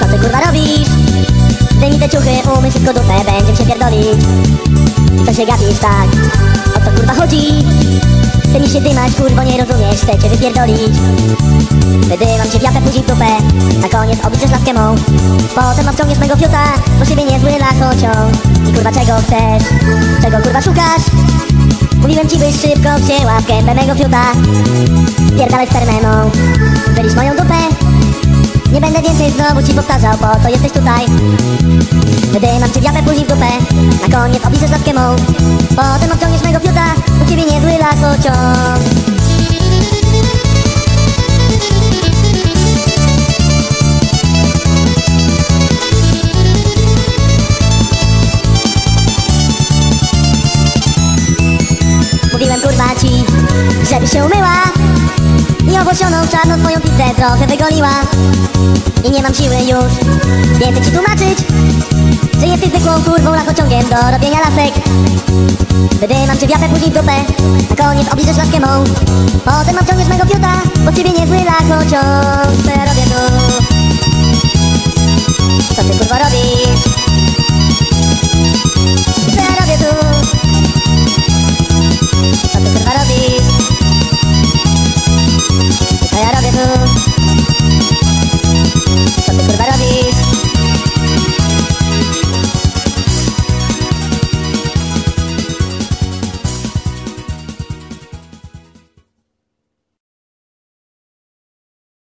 Co ty kurwa robisz? Zdejmij te ciuchy, umyj szybko dupę, będziemy się pierdolić Co się gapisz tak? O co kurwa chodzi? Ty mi się dymać, kurwo nie rozumiesz, chcę cię wypierdolić Wydymam cię w japę, później w dupę Na koniec obliczesz laskę mą Potem odciągniesz mego fiuta Bo siebie niezły lachociąg I kurwa czego chcesz? Czego kurwa szukasz? Mówiłem ci byś szybko wzięła w gębę mego fiuta Pierdalaj z permeną Byliś moją dupę nie będę więcej znowu ci powtarzał, po co jesteś tutaj. Wydymam cię wiatę, później w dupę Na koniec obliczesz laskę mą. Potem obciągniesz mego fiuta U ciebie niezły lachociąg Mówiłem kurwa ci, żeby się umyła I owłosioną czarną twoją pizzę trochę wygoliła. I nie mam siły już więcej ci tłumaczyć Że jesteś zwykłą kurwą lachociągiem do robienia lasek. Wydymam cię wiatę później w dupę Na koniec obliżesz laskę mą. Potem obciągniesz mego fiuta Bo ciebie niezły lachociąg